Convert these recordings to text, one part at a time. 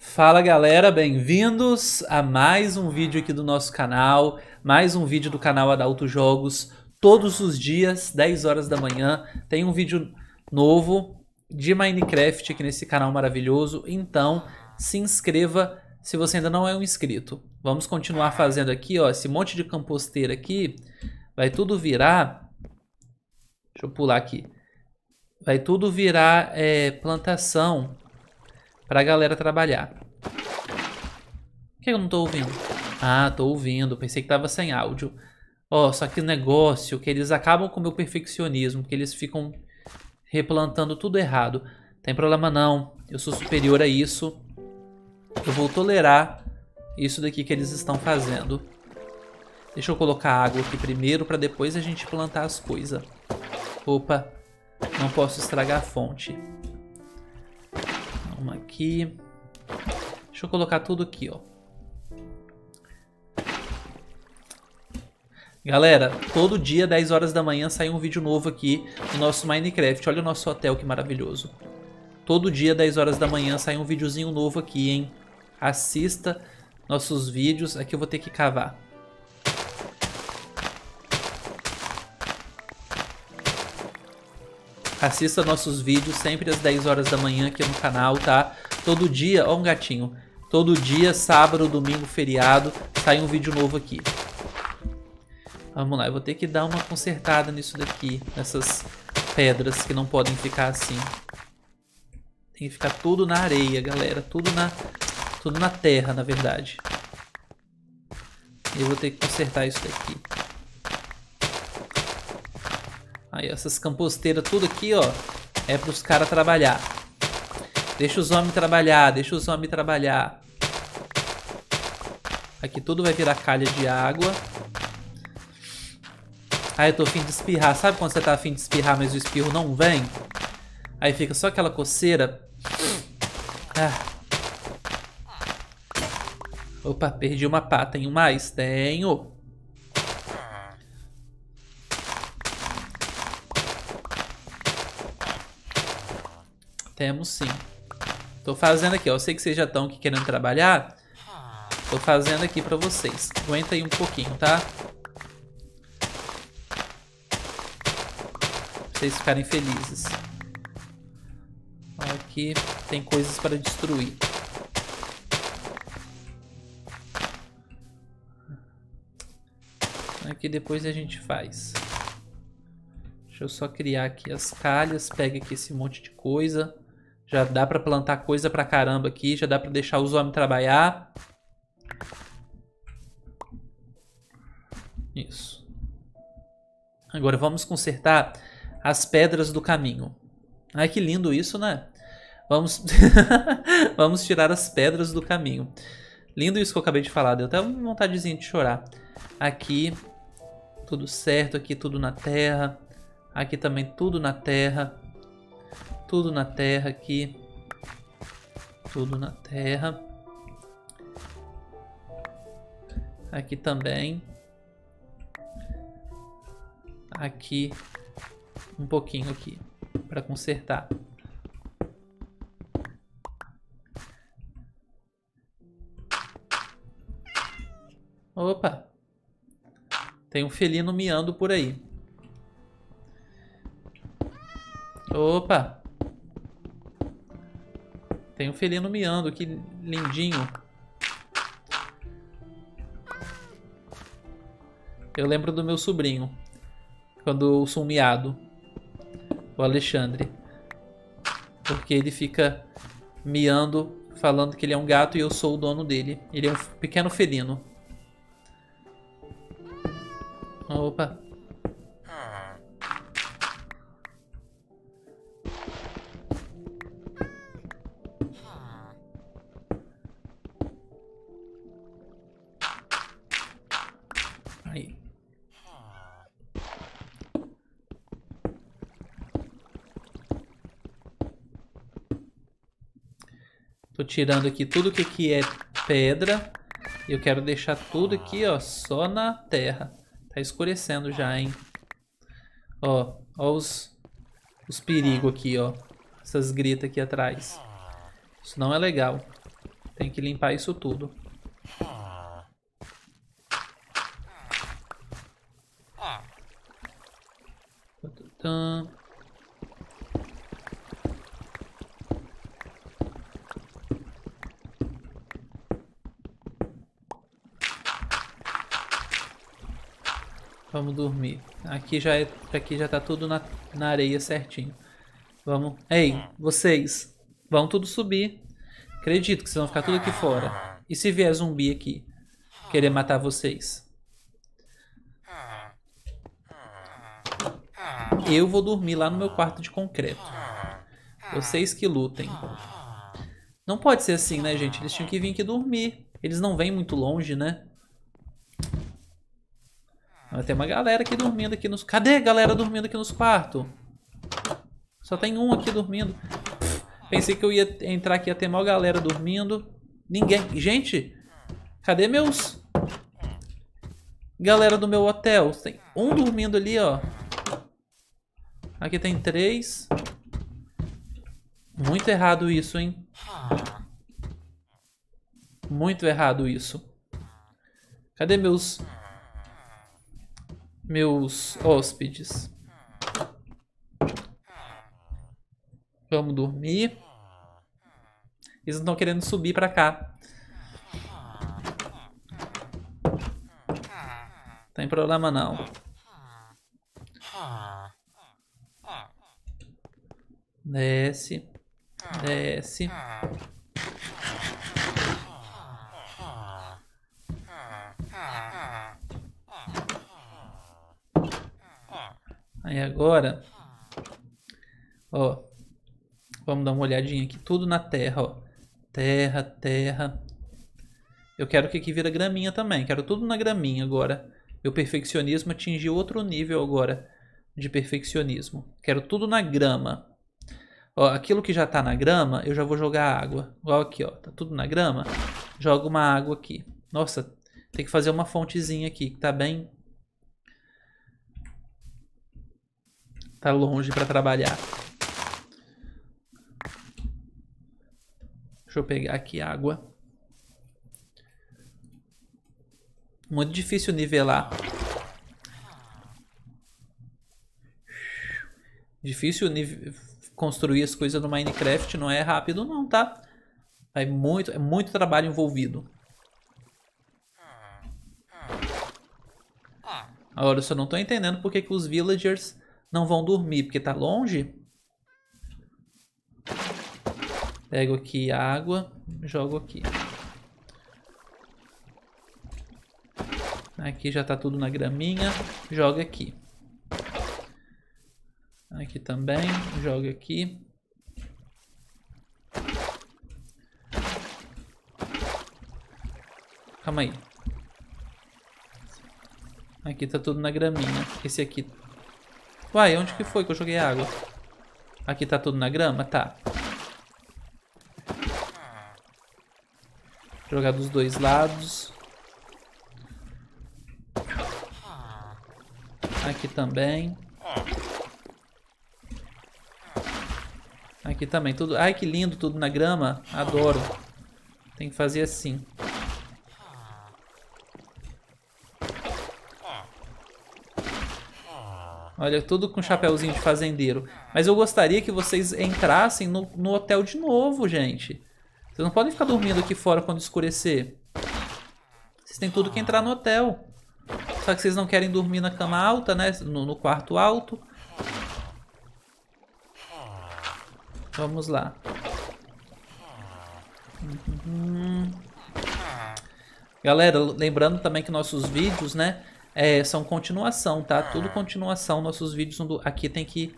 Fala galera, bem-vindos a mais um vídeo aqui do nosso canal, mais um vídeo do canal Adalto Jogos. Todos os dias, 10 horas da manhã, tem um vídeo novo de Minecraft aqui nesse canal maravilhoso. Então, se inscreva se você ainda não é um inscrito. Vamos continuar fazendo aqui, ó, esse monte de camposteira aqui, vai tudo virar... Deixa eu pular aqui. Vai tudo virar é, plantação pra galera trabalhar. Por que eu não tô ouvindo? Ah, tô ouvindo. Pensei que tava sem áudio. Ó, só que negócio que eles acabam com o meu perfeccionismo, que eles ficam replantando tudo errado. Tem problema não. Eu sou superior a isso. Eu vou tolerar isso daqui que eles estão fazendo. Deixa eu colocar água aqui primeiro para depois a gente plantar as coisas. Opa, não posso estragar a fonte. Vamos aqui. Deixa eu colocar tudo aqui, ó. Galera, todo dia, 10 horas da manhã, sai um vídeo novo aqui no nosso Minecraft. Olha o nosso hotel, que maravilhoso. Todo dia, 10 horas da manhã, sai um videozinho novo aqui, hein? Assista nossos vídeos. Aqui eu vou ter que cavar. Assista nossos vídeos sempre às 10 horas da manhã aqui no canal, tá? Todo dia, ó um gatinho. Todo dia, sábado, domingo, feriado, sai um vídeo novo aqui. Vamos lá, eu vou ter que dar uma consertada nisso daqui, nessas pedras que não podem ficar assim. Tem que ficar tudo na areia, galera, tudo na, tudo na terra, na verdade. Eu vou ter que consertar isso daqui. Aí, essas camposteiras tudo aqui, ó, é para os caras trabalhar. Deixa os homens trabalhar, deixa os homens trabalhar. Aqui tudo vai virar calha de água. Ah, eu tô afim de espirrar. Sabe quando você tá afim de espirrar, mas o espirro não vem? Aí fica só aquela coceira. Ah. Opa, perdi uma pá. Tenho mais? Tenho. Temos sim. Tô fazendo aqui, ó. Eu sei que vocês já estão aqui querendo trabalhar. Tô fazendo aqui pra vocês. Aguenta aí um pouquinho, tá? Pra vocês ficarem felizes. Aqui tem coisas para destruir. Aqui depois a gente faz. Deixa eu só criar aqui as calhas. Pega aqui esse monte de coisa. Já dá pra plantar coisa pra caramba aqui. Já dá pra deixar os homens trabalhar. Isso. Agora vamos consertar as pedras do caminho. Ai, que lindo isso, né? Vamos, vamos tirar as pedras do caminho. Lindo isso que eu acabei de falar. Deu até vontadezinha de chorar. Aqui, tudo certo. Aqui tudo na terra. Aqui também tudo na terra. Tudo na terra aqui. Tudo na terra. Aqui também. Aqui. Um pouquinho aqui. Para consertar. Opa! Tem um felino miando por aí. Opa! Tem um felino miando, que lindinho. Eu lembro do meu sobrinho. Quando eu sou miado. O Alexandre. Porque ele fica miando, falando que ele é um gato e eu sou o dono dele. Ele é um pequeno felino. Opa. Tô tirando aqui tudo que aqui é pedra. E eu quero deixar tudo aqui, ó, só na terra. Tá escurecendo já, hein? Ó, ó os, os perigos aqui, ó. Essas gritas aqui atrás. Isso não é legal. Tem que limpar isso tudo. Tã. Vamos dormir. Aqui já, é, aqui já tá tudo na, na areia certinho. Vamos. Ei, vocês. Vão tudo subir. Acredito que vocês vão ficar tudo aqui fora. E se vier zumbi aqui? Querer matar vocês? Eu vou dormir lá no meu quarto de concreto. Vocês que lutem. Não pode ser assim, né, gente? Eles tinham que vir aqui dormir. Eles não vêm muito longe, né? Mas tem uma galera aqui dormindo aqui nos... Cadê a galera dormindo aqui nos quartos? Só tem um aqui dormindo. Pensei que eu ia entrar aqui ia ter mal galera dormindo. Ninguém... Gente, cadê meus... Galera do meu hotel? Tem um dormindo ali, ó. Aqui tem três. Muito errado isso, hein? Muito errado isso. Cadê meus meus hóspedes. Vamos dormir. Eles não estão querendo subir pra cá. Tem problema não. Desce. Desce. Aí agora, ó, vamos dar uma olhadinha aqui, tudo na terra, ó. Terra, terra. Eu quero que aqui vira graminha também, quero tudo na graminha agora. Meu perfeccionismo atingiu outro nível agora de perfeccionismo. Quero tudo na grama. Ó, aquilo que já tá na grama, eu já vou jogar água. Igual aqui, ó, tá tudo na grama. Jogo uma água aqui. Nossa, tem que fazer uma fontezinha aqui, que tá bem Tá longe para trabalhar. Deixa eu pegar aqui água. Muito difícil nivelar. Difícil construir as coisas no Minecraft, não é rápido não, tá? É muito, é muito trabalho envolvido. Agora, eu só não tô entendendo porque que os villagers não vão dormir porque tá longe. Pego aqui água, jogo aqui. Aqui já tá tudo na graminha, joga aqui. Aqui também, joga aqui. Calma aí. Aqui tá tudo na graminha. Esse aqui Uai, onde que foi que eu joguei água? Aqui tá tudo na grama? Tá. Jogar dos dois lados. Aqui também. Aqui também. Tudo... Ai, que lindo, tudo na grama. Adoro. Tem que fazer assim. Olha, tudo com chapéuzinho de fazendeiro. Mas eu gostaria que vocês entrassem no, no hotel de novo, gente. Vocês não podem ficar dormindo aqui fora quando escurecer. Vocês têm tudo que entrar no hotel. Só que vocês não querem dormir na cama alta, né? No, no quarto alto. Vamos lá. Uhum. Galera, lembrando também que nossos vídeos, né? É, são continuação, tá? Tudo continuação. Nossos vídeos do... aqui tem que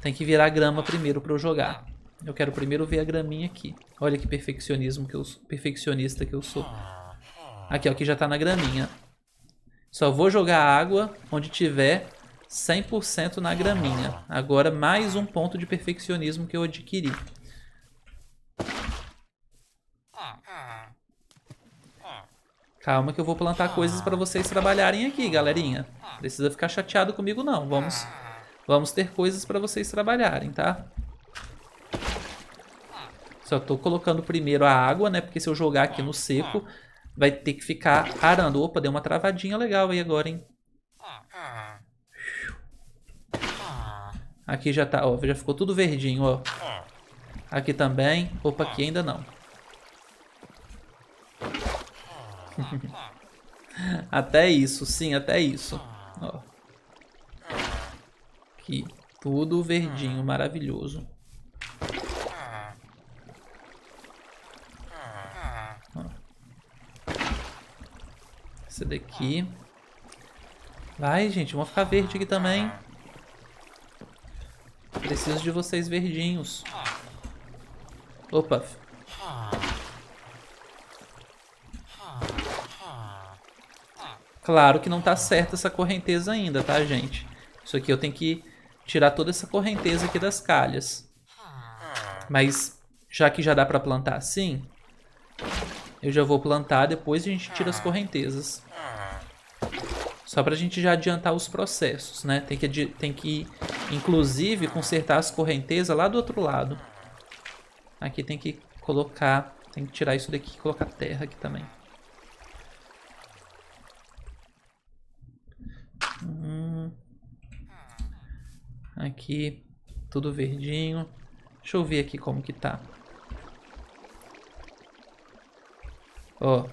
tem que virar grama primeiro para eu jogar. Eu quero primeiro ver a graminha aqui. Olha que perfeccionismo que eu perfeccionista que eu sou. Aqui, ó, aqui já tá na graminha. Só vou jogar água onde tiver 100% na graminha. Agora mais um ponto de perfeccionismo que eu adquiri. Calma que eu vou plantar coisas para vocês trabalharem aqui, galerinha. Precisa ficar chateado comigo não. Vamos, vamos ter coisas para vocês trabalharem, tá? Só tô colocando primeiro a água, né? Porque se eu jogar aqui no seco, vai ter que ficar arando. Opa, deu uma travadinha legal aí agora, hein? Aqui já tá, ó, já ficou tudo verdinho, ó. Aqui também. Opa, aqui ainda não. até isso, sim, até isso. Ó. Aqui, tudo verdinho, maravilhoso. Ó. Esse daqui. Vai, gente, vamos ficar verde aqui também. Preciso de vocês verdinhos. Opa. Claro que não tá certa essa correnteza ainda, tá, gente? Isso aqui eu tenho que tirar toda essa correnteza aqui das calhas. Mas já que já dá pra plantar assim, eu já vou plantar, depois a gente tira as correntezas. Só pra gente já adiantar os processos, né? Tem que, tem que inclusive, consertar as correntezas lá do outro lado. Aqui tem que colocar... Tem que tirar isso daqui e colocar terra aqui também. Hum. Aqui, tudo verdinho. Deixa eu ver aqui como que tá. Ó,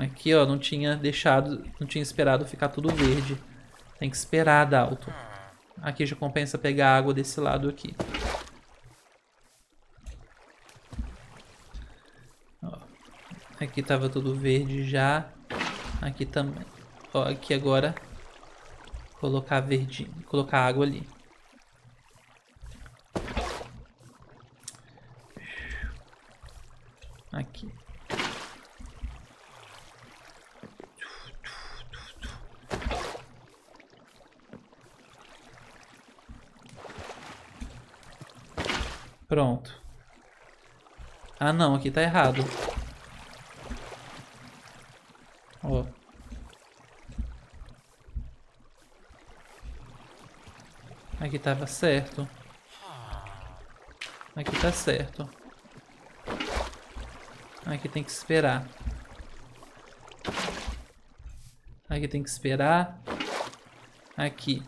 Aqui, ó, não tinha deixado, não tinha esperado ficar tudo verde. Tem que esperar dar alto. Aqui já compensa pegar água desse lado aqui. Ó, aqui tava tudo verde já. Aqui também. Ó, aqui agora colocar verdinho, colocar água ali. Aqui. Pronto. Ah, não. Aqui tá errado. Ó. Aqui tava certo. Aqui tá certo. Aqui tem que esperar. Aqui tem que esperar. Aqui.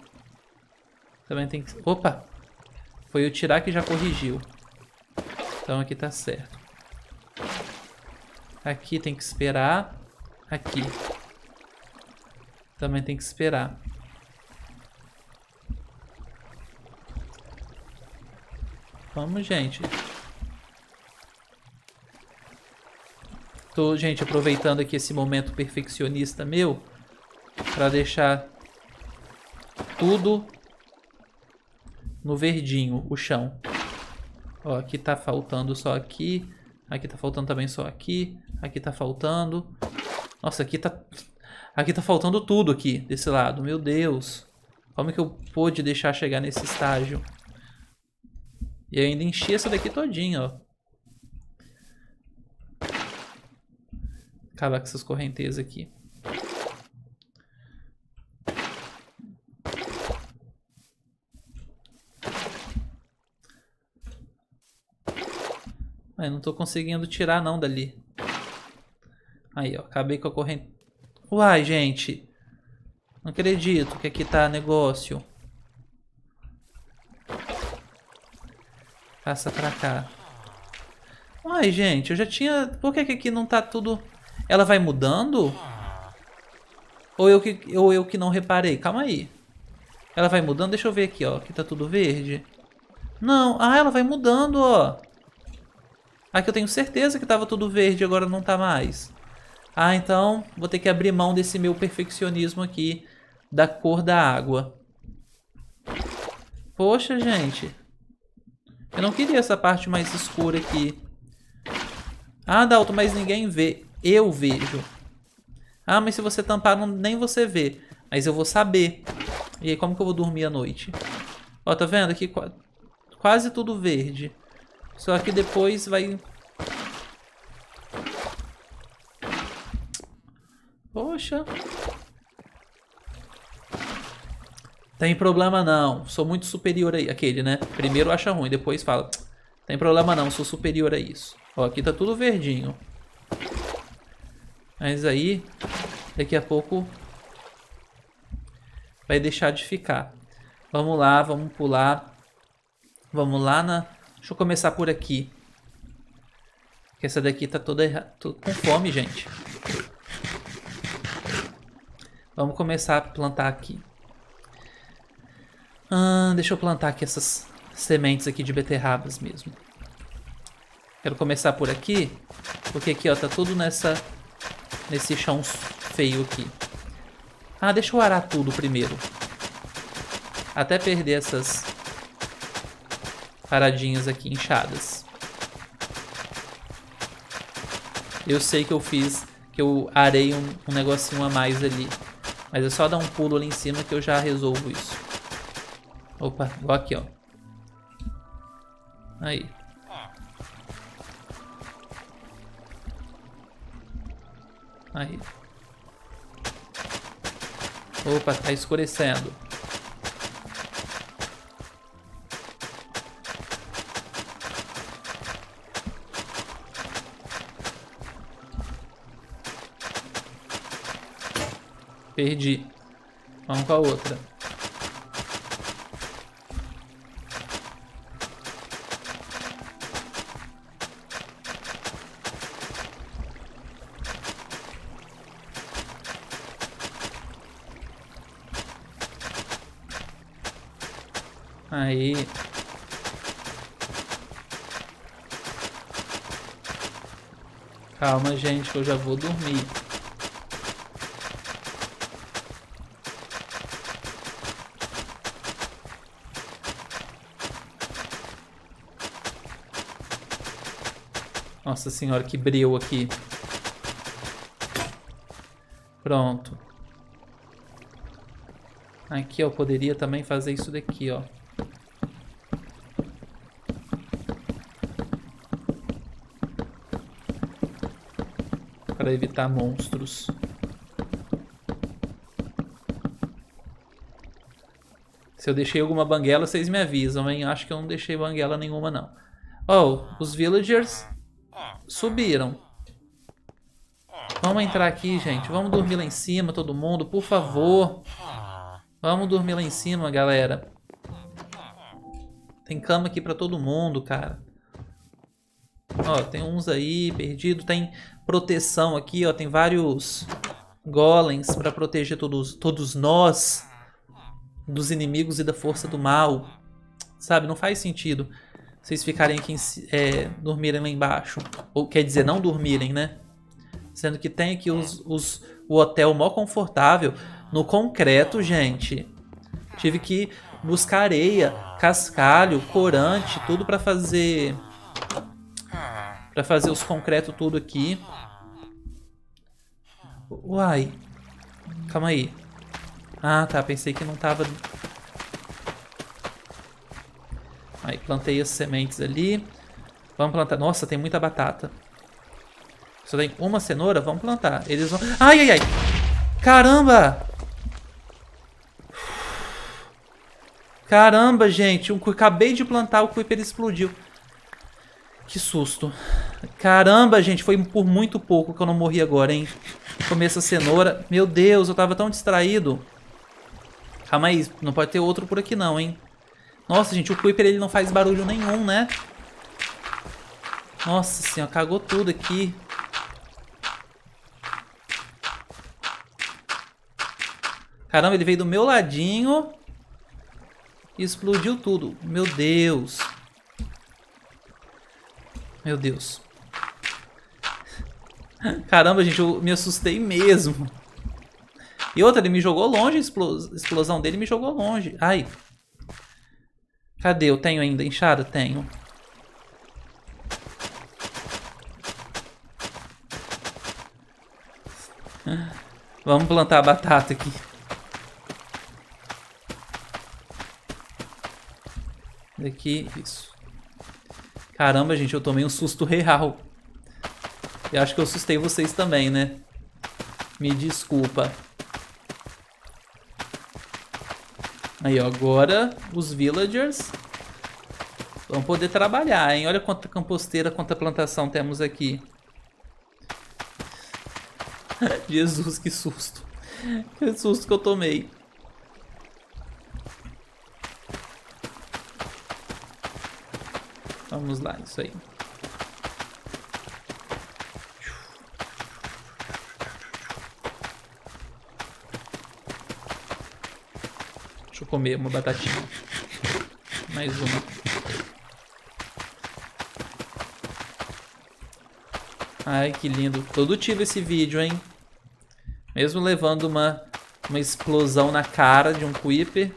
Também tem que... Opa! Foi eu tirar que já corrigiu. Então aqui tá certo. Aqui tem que esperar. Aqui. Também tem que esperar. Vamos, gente. Tô, gente, aproveitando aqui esse momento perfeccionista meu para deixar tudo no verdinho o chão. Ó, aqui tá faltando só aqui. Aqui tá faltando também só aqui. Aqui tá faltando. Nossa, aqui tá... Aqui tá faltando tudo aqui, desse lado. Meu Deus. Como que eu pude deixar chegar nesse estágio? E ainda enchi essa daqui todinha, ó. Acabar com essas correntezas aqui. Aí, não tô conseguindo tirar não dali. Aí, ó. Acabei com a corrente. Uai, gente. Não acredito que aqui tá negócio. Passa pra cá. Uai, gente. Eu já tinha... Por que, aqui não tá tudo... Ela vai mudando? Ou eu, que, ou eu que não reparei? Calma aí. Ela vai mudando? Deixa eu ver aqui, ó. Aqui tá tudo verde. Não. Ah, ela vai mudando, ó. Aqui eu tenho certeza que estava tudo verde, agora não está mais. Ah, então vou ter que abrir mão desse meu perfeccionismo aqui da cor da água. Poxa, gente. Eu não queria essa parte mais escura aqui. Ah, Dalton, mas ninguém vê. Eu vejo. Ah, mas se você tampar, não, nem você vê. Mas eu vou saber. E aí, como que eu vou dormir à noite? Ó, tá vendo? Aqui quase tudo verde. Só que depois vai... Poxa. Tem problema não. Sou muito superior aí. Aquele, né? Primeiro acha ruim, depois fala... Tem problema não, sou superior a isso. Ó, aqui tá tudo verdinho. Mas aí, daqui a pouco vai deixar de ficar. Vamos lá, vamos pular. Vamos lá na... Deixa eu começar por aqui. Que essa daqui tá toda erra... com fome, gente. Vamos começar a plantar aqui. Ah, deixa eu plantar aqui essas sementes aqui de beterrabas mesmo. Quero começar por aqui, porque aqui ó, tá tudo nessa, nesse chão feio aqui. Ah, deixa eu arar tudo primeiro. Até perder essas paradinhas aqui inchadas. Eu sei que eu fiz, que eu arei um, um negocinho a mais ali. Mas é só dar um pulo ali em cima que eu já resolvo isso. Opa, igual aqui, ó. Aí. Aí. Opa, tá escurecendo. Perdi. Vamos com a outra. Aí. Calma, gente, que eu já vou dormir. Nossa senhora, que breu aqui. Pronto. Aqui eu poderia também fazer isso daqui, ó. Evitar monstros. Se eu deixei alguma banguela, vocês me avisam, hein? Acho que eu não deixei banguela nenhuma, não. Oh, os villagers subiram. Vamos entrar aqui, gente. Vamos dormir lá em cima, todo mundo, por favor. Vamos dormir lá em cima, galera. Tem cama aqui pra todo mundo, cara. Ó, tem uns aí perdido. Tem proteção aqui, ó. Tem vários golems pra proteger todos, todos nós dos inimigos e da força do mal. Sabe, não faz sentido vocês ficarem aqui, é, dormirem lá embaixo. Ou quer dizer, não dormirem, né? Sendo que tem aqui os, os, o hotel mó confortável. No concreto, gente. Tive que buscar areia, cascalho, corante, tudo para fazer... para fazer os concretos tudo aqui. Uai. Calma aí. Ah, tá. Pensei que não tava Aí plantei as sementes ali. Vamos plantar. Nossa, tem muita batata. Só tem uma cenoura? Vamos plantar. Eles vão... Ai, ai, ai. Caramba! Caramba, gente. Eu acabei de plantar, o Creeper explodiu. Que susto. Caramba, gente. Foi por muito pouco que eu não morri agora, hein. Comer essa cenoura. Meu Deus, eu tava tão distraído. Calma aí. Não pode ter outro por aqui não, hein. Nossa, gente, o Creeper ele não faz barulho nenhum, né? Nossa senhora, cagou tudo aqui. Caramba, ele veio do meu ladinho e explodiu tudo. Meu Deus. Meu Deus. Caramba, gente, eu me assustei mesmo. E outra, ele me jogou longe, a explosão dele me jogou longe. Ai, Cadê? Eu tenho ainda enxada? Tenho. Vamos plantar a batata aqui. Daqui, isso. Caramba, gente, eu tomei um susto real. Eu acho que eu assustei vocês também, né? Me desculpa. Aí, ó, agora os villagers. Vamos poder trabalhar, hein? Olha quanta composteira, quanta plantação temos aqui. Jesus, que susto. Que susto que eu tomei. Vamos lá, isso aí. Deixa eu comer uma batatinha. Mais uma. Ai, que lindo. Produtivo esse vídeo, hein? Mesmo levando uma, uma explosão na cara de um Creeper.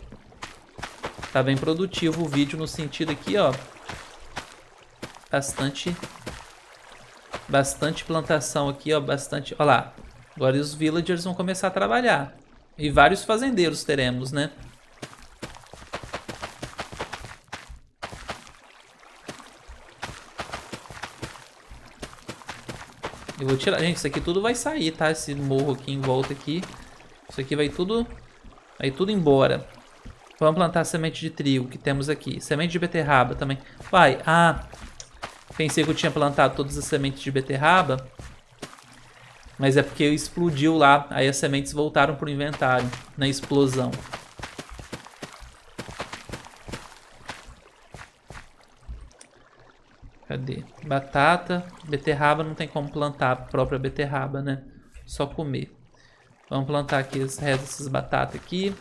Tá bem produtivo o vídeo no sentido aqui, ó. Bastante... Bastante plantação aqui, ó. Bastante... Ó lá. Agora os villagers vão começar a trabalhar. E vários fazendeiros teremos, né? Eu vou tirar... Gente, isso aqui tudo vai sair, tá? Esse morro aqui em volta aqui. Isso aqui vai tudo... Vai tudo embora. Vamos plantar semente de trigo que temos aqui. Semente de beterraba também. Vai. Ah. Pensei que eu tinha plantado todas as sementes de beterraba. Mas é porque explodiu lá. Aí as sementes voltaram pro inventário. Na explosão. Cadê? Batata, beterraba não tem como plantar a própria beterraba, né? Só comer. Vamos plantar aqui as restos dessas batatas aqui.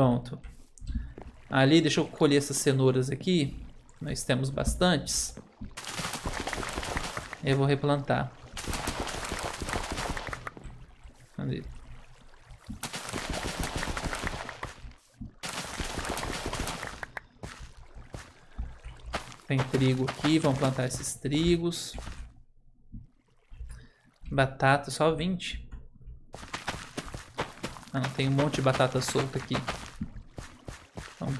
Pronto. Ali, deixa eu colher essas cenouras aqui. Nós temos bastantes. Eu vou replantar. Tem trigo aqui, vamos plantar esses trigos. Batata, só 20. Ah, não, tem um monte de batata solta aqui.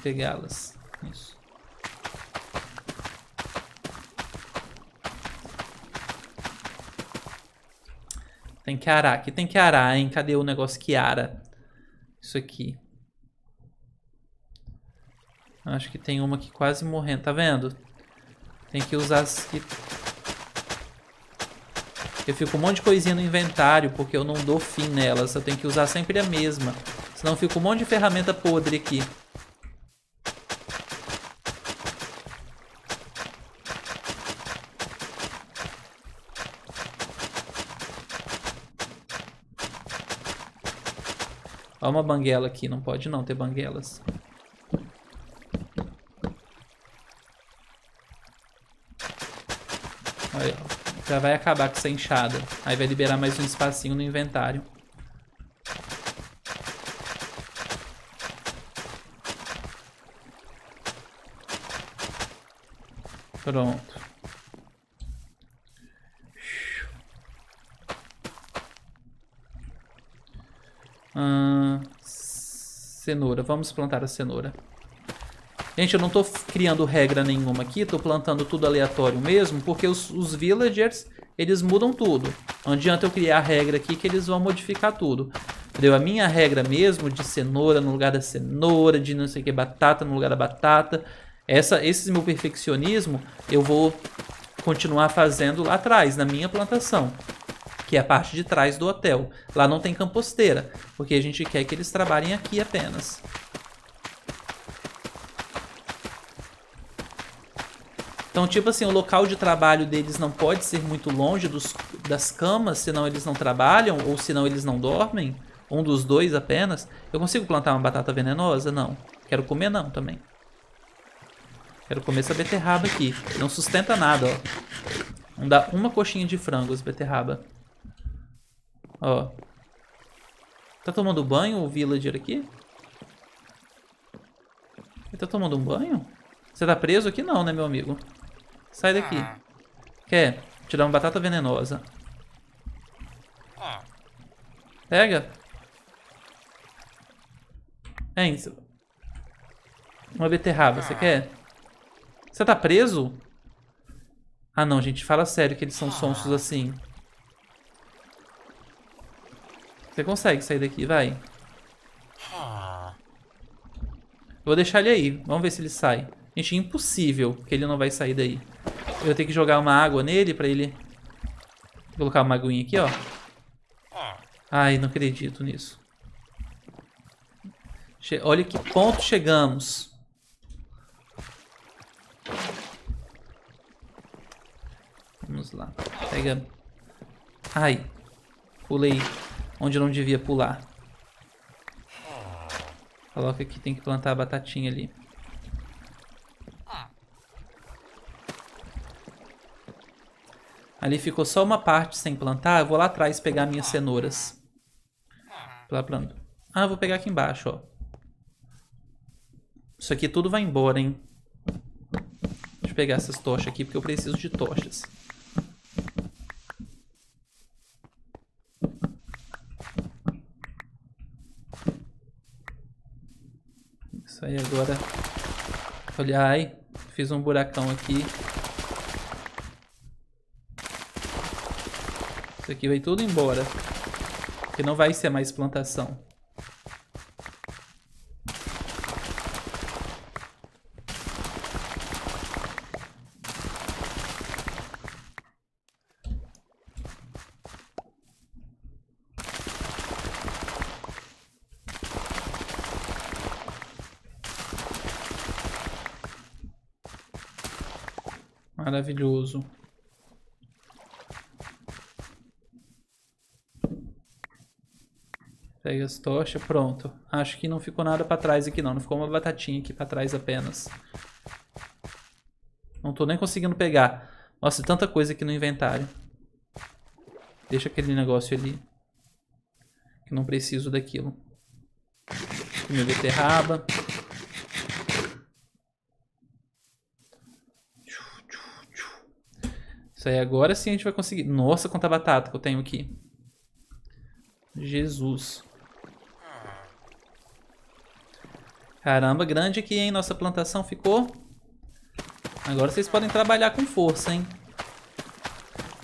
Pegá-las. Isso. Tem que arar. Aqui tem que arar, hein? Cadê o negócio que ara? Isso aqui. Acho que tem uma aqui quase morrendo. Tá vendo? Tem que usar as que... Eu fico um monte de coisinha no inventário, porque eu não dou fim nelas. Eu tenho que usar sempre a mesma. Senão fica um monte de ferramenta podre aqui. Uma banguela aqui. Não pode não ter banguelas. Ó. Já vai acabar com essa enxada. Aí vai liberar mais um espacinho no inventário. Pronto. Hum, cenoura. Vamos plantar a cenoura. Gente, eu não tô criando regra nenhuma aqui, tô plantando tudo aleatório mesmo, porque os, os villagers, eles mudam tudo. Não adianta eu criar regra aqui que eles vão modificar tudo. Entendeu? A minha regra mesmo de cenoura no lugar da cenoura, de não sei o que, batata no lugar da batata, essa, esse meu perfeccionismo eu vou continuar fazendo lá atrás, na minha plantação. Que é a parte de trás do hotel. Lá não tem camposteira, porque a gente quer que eles trabalhem aqui apenas. Então, tipo assim, o local de trabalho deles não pode ser muito longe dos, das camas, senão eles não trabalham, ou senão eles não dormem. Um dos dois apenas. Eu consigo plantar uma batata venenosa? Não. Quero comer não também. Quero comer essa beterraba aqui. Não sustenta nada, ó. Não dá uma coxinha de frango essa beterraba. Ó. Tá tomando banho o villager aqui? Ele tá tomando um banho? Você tá preso aqui não, né, meu amigo? Sai daqui. Ah. Quer? Tirar uma batata venenosa. Ah. Pega. Hein? Uma beterraba, você ah. quer? Você tá preso? Ah não, gente, fala sério que eles são sonsos assim. Você consegue sair daqui, vai. Ah. Vou deixar ele aí. Vamos ver se ele sai. Gente, é impossível que ele não vai sair daí. Eu tenho que jogar uma água nele pra ele... Vou colocar uma aguinha aqui, ó. Ah. Ai, não acredito nisso. Che Olha que ponto chegamos. Vamos lá. Pega. Ai. Pulei onde não devia pular. Coloca aqui, tem que plantar a batatinha ali. Ali ficou só uma parte sem plantar. Eu vou lá atrás pegar minhas cenouras. Lá planto. Ah, vou pegar aqui embaixo, ó. Isso aqui tudo vai embora, hein? Deixa eu pegar essas tochas aqui, porque eu preciso de tochas. Isso aí agora. Olha, ai, fiz um buracão aqui. Isso aqui vai tudo embora. Porque não vai ser mais plantação. Maravilhoso. Pega as tochas, pronto. Acho que não ficou nada pra trás aqui não. Não ficou uma batatinha aqui pra trás apenas. Não tô nem conseguindo pegar. Nossa, tanta coisa aqui no inventário. Deixa aquele negócio ali. Que não preciso daquilo. Minha beterraba. Isso aí agora sim a gente vai conseguir. Nossa, quanta batata que eu tenho aqui. Jesus. Caramba, grande aqui, hein? Nossa plantação ficou. Agora vocês podem trabalhar com força, hein?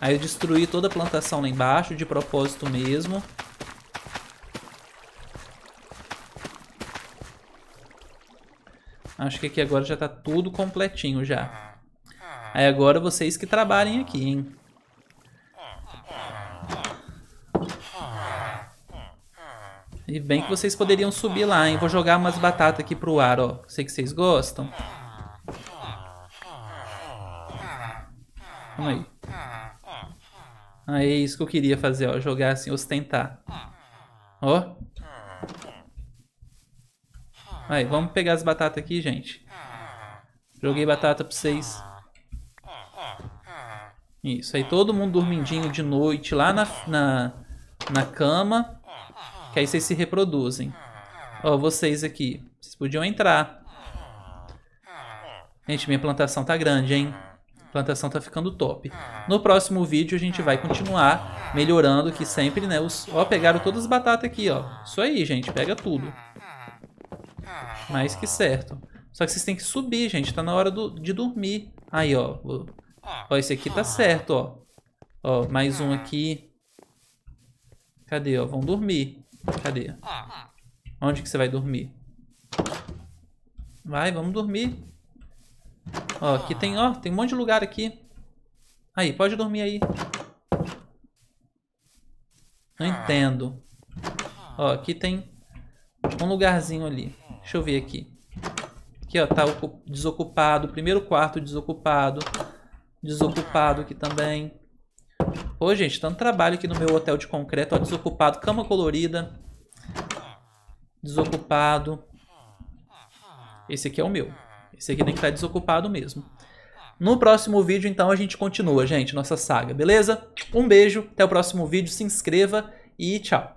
Aí eu destruí toda a plantação lá embaixo, de propósito mesmo. Acho que aqui agora já tá tudo completinho já. Aí agora vocês que trabalhem aqui, hein? E bem que vocês poderiam subir lá, hein? Vou jogar umas batatas aqui pro ar, ó. Sei que vocês gostam. Vamos aí. Ah, é isso que eu queria fazer, ó. Jogar assim, ostentar. Ó. Aí, vamos pegar as batatas aqui, gente. Joguei batata pra vocês. Isso, aí todo mundo dormindinho de noite lá na, na, na cama. Que aí vocês se reproduzem. Ó, vocês aqui. Vocês podiam entrar. Gente, minha plantação tá grande, hein? A plantação tá ficando top. No próximo vídeo a gente vai continuar melhorando que sempre, né? Os... Ó, pegaram todas as batatas aqui, ó. Isso aí, gente. Pega tudo. Mais que certo. Só que vocês têm que subir, gente. Tá na hora do... de dormir. Aí, ó. Ó, esse aqui tá certo, ó. Ó, mais um aqui. Cadê, ó? Vão dormir. Cadê? Onde que você vai dormir? Vai, vamos dormir. Ó, aqui tem, ó, tem um monte de lugar aqui. Aí, pode dormir aí. Não entendo. Ó, aqui tem um lugarzinho ali. Deixa eu ver aqui. Aqui, ó, tá desocupado. Primeiro quarto desocupado. Desocupado aqui também. Pô, gente, tanto trabalho aqui no meu hotel de concreto, ó, desocupado, cama colorida. Desocupado. Esse aqui é o meu. Esse aqui tem que estar desocupado mesmo. No próximo vídeo, então, a gente continua, gente, nossa saga, beleza? Um beijo, até o próximo vídeo, se inscreva e tchau.